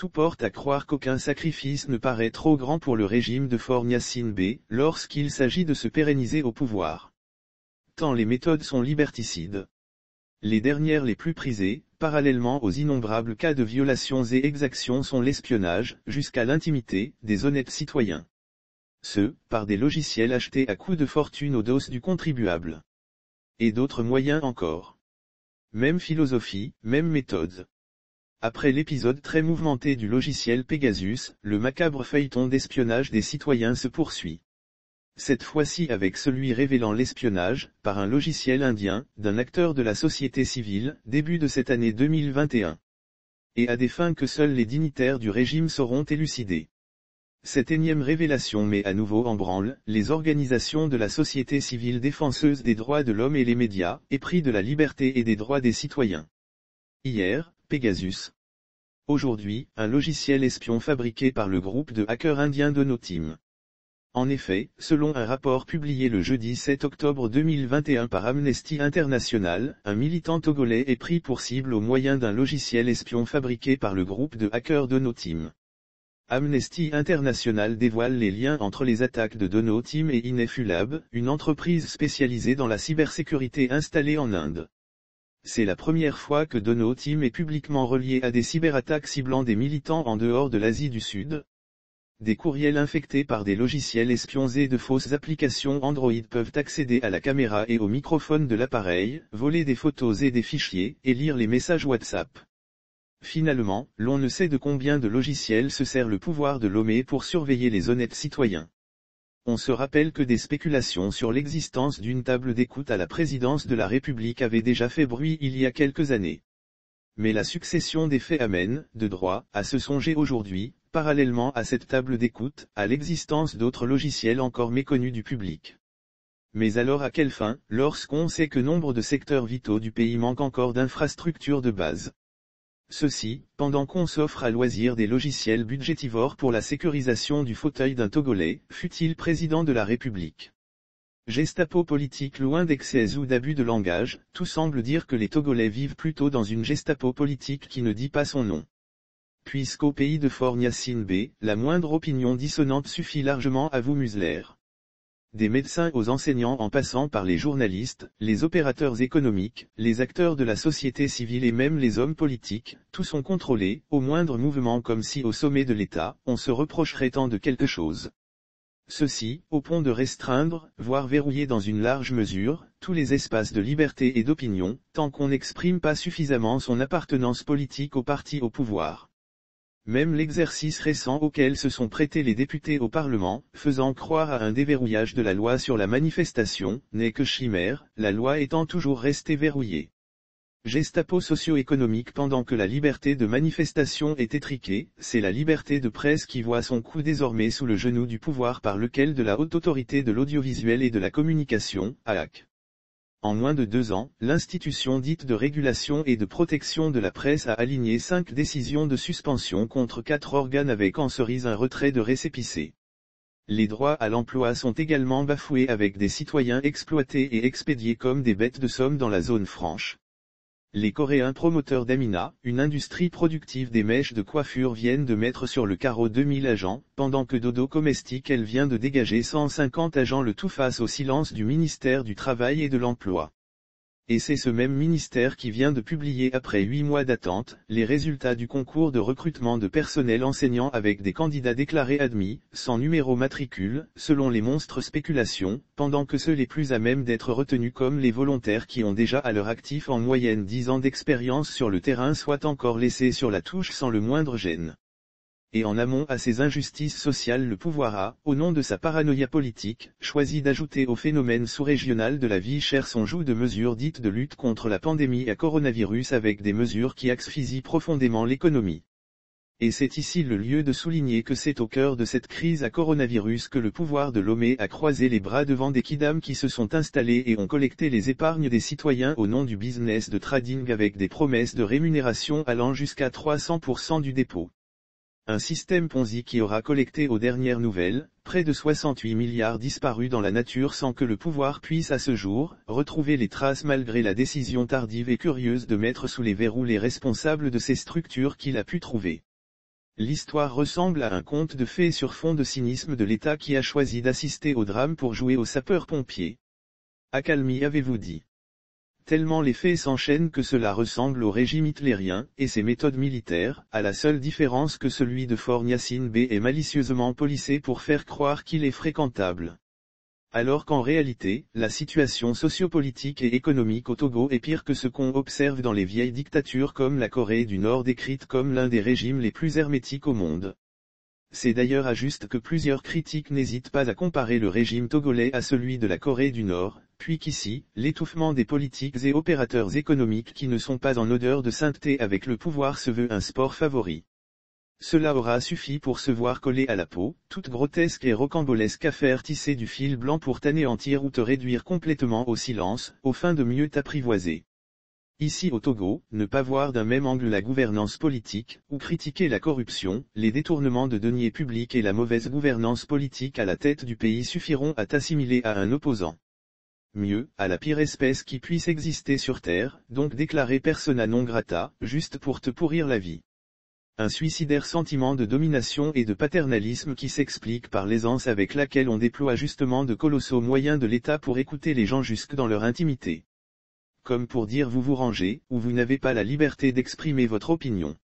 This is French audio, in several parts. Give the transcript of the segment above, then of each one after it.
tout porte à croire qu'aucun sacrifice ne paraît trop grand pour le régime de Fort Yacine B, lorsqu'il s'agit de se pérenniser au pouvoir. Tant les méthodes sont liberticides. Les dernières les plus prisées, parallèlement aux innombrables cas de violations et exactions sont l'espionnage, jusqu'à l'intimité, des honnêtes citoyens. Ce, par des logiciels achetés à coups de fortune aux doses du contribuable. Et d'autres moyens encore. Même philosophie, même méthode. Après l'épisode très mouvementé du logiciel Pegasus, le macabre feuilleton d'espionnage des citoyens se poursuit. Cette fois-ci avec celui révélant l'espionnage, par un logiciel indien, d'un acteur de la société civile, début de cette année 2021. Et à des fins que seuls les dignitaires du régime sauront élucider. Cette énième révélation met à nouveau en branle, les organisations de la société civile défenseuse des droits de l'homme et les médias, épris de la liberté et des droits des citoyens. Hier, Pegasus. Aujourd'hui, un logiciel espion fabriqué par le groupe de hackers indiens de Team. En effet, selon un rapport publié le jeudi 7 octobre 2021 par Amnesty International, un militant togolais est pris pour cible au moyen d'un logiciel espion fabriqué par le groupe de hackers Team. Amnesty International dévoile les liens entre les attaques de Dono Team et Inefulab, une entreprise spécialisée dans la cybersécurité installée en Inde. C'est la première fois que Dono Team est publiquement relié à des cyberattaques ciblant des militants en dehors de l'Asie du Sud. Des courriels infectés par des logiciels espions et de fausses applications Android peuvent accéder à la caméra et au microphone de l'appareil, voler des photos et des fichiers, et lire les messages WhatsApp. Finalement, l'on ne sait de combien de logiciels se sert le pouvoir de Lomé pour surveiller les honnêtes citoyens. On se rappelle que des spéculations sur l'existence d'une table d'écoute à la présidence de la République avaient déjà fait bruit il y a quelques années. Mais la succession des faits amène, de droit, à se songer aujourd'hui, parallèlement à cette table d'écoute, à l'existence d'autres logiciels encore méconnus du public. Mais alors à quelle fin, lorsqu'on sait que nombre de secteurs vitaux du pays manquent encore d'infrastructures de base? Ceci, pendant qu'on s'offre à loisir des logiciels budgétivores pour la sécurisation du fauteuil d'un Togolais, fut-il président de la République. Gestapo politique loin d'excès ou d'abus de langage, tout semble dire que les Togolais vivent plutôt dans une Gestapo politique qui ne dit pas son nom. Puisqu'au pays de Fort la moindre opinion dissonante suffit largement à vous museler. Des médecins aux enseignants en passant par les journalistes, les opérateurs économiques, les acteurs de la société civile et même les hommes politiques, tous sont contrôlés, au moindre mouvement comme si au sommet de l'État, on se reprocherait tant de quelque chose. Ceci, au point de restreindre, voire verrouiller dans une large mesure, tous les espaces de liberté et d'opinion, tant qu'on n'exprime pas suffisamment son appartenance politique au parti au pouvoir. Même l'exercice récent auquel se sont prêtés les députés au Parlement, faisant croire à un déverrouillage de la loi sur la manifestation, n'est que chimère, la loi étant toujours restée verrouillée. Gestapo socio-économique pendant que la liberté de manifestation est étriquée, c'est la liberté de presse qui voit son coup désormais sous le genou du pouvoir par lequel de la haute autorité de l'audiovisuel et de la communication, AAC. En moins de deux ans, l'institution dite de régulation et de protection de la presse a aligné cinq décisions de suspension contre quatre organes avec en cerise un retrait de récépissé. Les droits à l'emploi sont également bafoués avec des citoyens exploités et expédiés comme des bêtes de somme dans la zone franche. Les Coréens promoteurs d'Amina, une industrie productive des mèches de coiffure viennent de mettre sur le carreau 2000 agents, pendant que Dodo Comestic elle vient de dégager 150 agents le tout face au silence du ministère du Travail et de l'Emploi. Et c'est ce même ministère qui vient de publier après huit mois d'attente, les résultats du concours de recrutement de personnel enseignant avec des candidats déclarés admis, sans numéro matricule, selon les monstres spéculations, pendant que ceux les plus à même d'être retenus comme les volontaires qui ont déjà à leur actif en moyenne 10 ans d'expérience sur le terrain soient encore laissés sur la touche sans le moindre gêne et en amont à ces injustices sociales le pouvoir a, au nom de sa paranoïa politique, choisi d'ajouter au phénomène sous-régional de la vie chère son joug de mesures dites de lutte contre la pandémie à coronavirus avec des mesures qui asphyxient profondément l'économie. Et c'est ici le lieu de souligner que c'est au cœur de cette crise à coronavirus que le pouvoir de Lomé a croisé les bras devant des kidams qui se sont installés et ont collecté les épargnes des citoyens au nom du business de trading avec des promesses de rémunération allant jusqu'à 300% du dépôt. Un système Ponzi qui aura collecté aux dernières nouvelles, près de 68 milliards disparus dans la nature sans que le pouvoir puisse à ce jour, retrouver les traces malgré la décision tardive et curieuse de mettre sous les verrous les responsables de ces structures qu'il a pu trouver. L'histoire ressemble à un conte de fées sur fond de cynisme de l'État qui a choisi d'assister au drame pour jouer aux sapeurs-pompiers. Accalmie avez-vous dit? Tellement les faits s'enchaînent que cela ressemble au régime hitlérien, et ses méthodes militaires, à la seule différence que celui de Fort Niacine B est malicieusement policé pour faire croire qu'il est fréquentable. Alors qu'en réalité, la situation sociopolitique et économique au Togo est pire que ce qu'on observe dans les vieilles dictatures comme la Corée du Nord décrite comme l'un des régimes les plus hermétiques au monde. C'est d'ailleurs à juste que plusieurs critiques n'hésitent pas à comparer le régime togolais à celui de la Corée du Nord, puis qu'ici, l'étouffement des politiques et opérateurs économiques qui ne sont pas en odeur de sainteté avec le pouvoir se veut un sport favori. Cela aura suffi pour se voir coller à la peau, toute grotesque et rocambolesque affaire tissée du fil blanc pour t'anéantir ou te réduire complètement au silence, au fin de mieux t'apprivoiser. Ici au Togo, ne pas voir d'un même angle la gouvernance politique, ou critiquer la corruption, les détournements de deniers publics et la mauvaise gouvernance politique à la tête du pays suffiront à t'assimiler à un opposant. Mieux, à la pire espèce qui puisse exister sur Terre, donc déclarer persona non grata, juste pour te pourrir la vie un suicidaire sentiment de domination et de paternalisme qui s'explique par l'aisance avec laquelle on déploie justement de colossaux moyens de l'État pour écouter les gens jusque dans leur intimité. Comme pour dire vous vous rangez, ou vous n'avez pas la liberté d'exprimer votre opinion.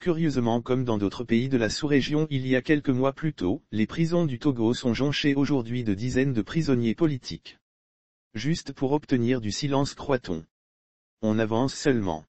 Curieusement comme dans d'autres pays de la sous-région il y a quelques mois plus tôt, les prisons du Togo sont jonchées aujourd'hui de dizaines de prisonniers politiques. Juste pour obtenir du silence croit-on. On avance seulement.